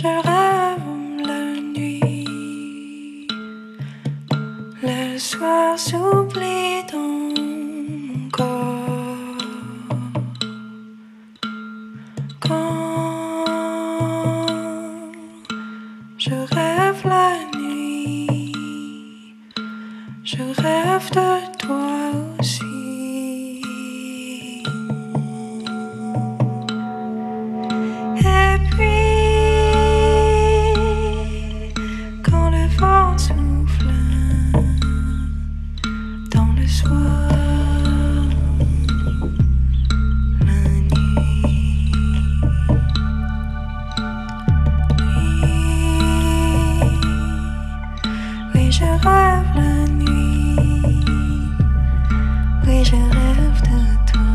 Je rêve la nuit, le soir s'oublie ton corps. Je rêve la nuit, je rêve de... je rêve la nuit. Oui, je rêve de toi.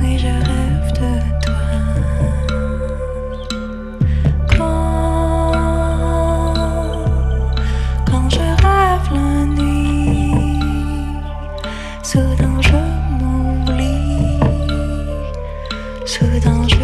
Oui, je rêve de toi. Quand, quand je rêve la nuit, soudain je m'oublie. Soudain je